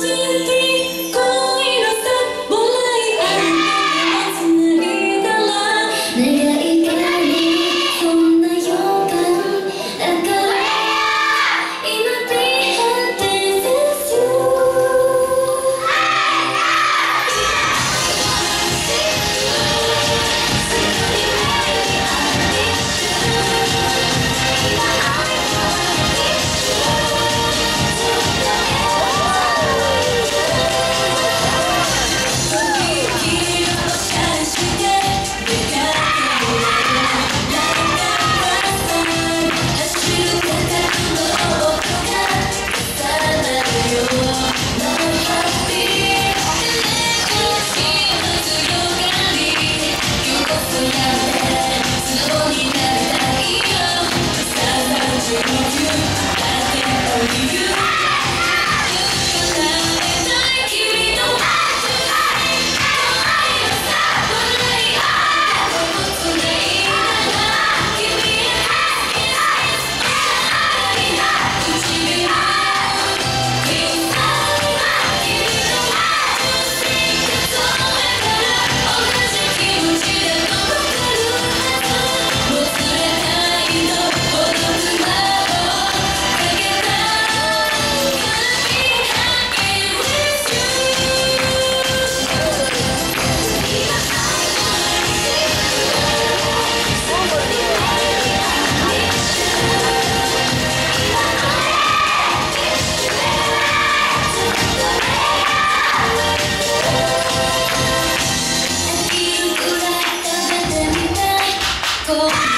Golden Gate. Yeah.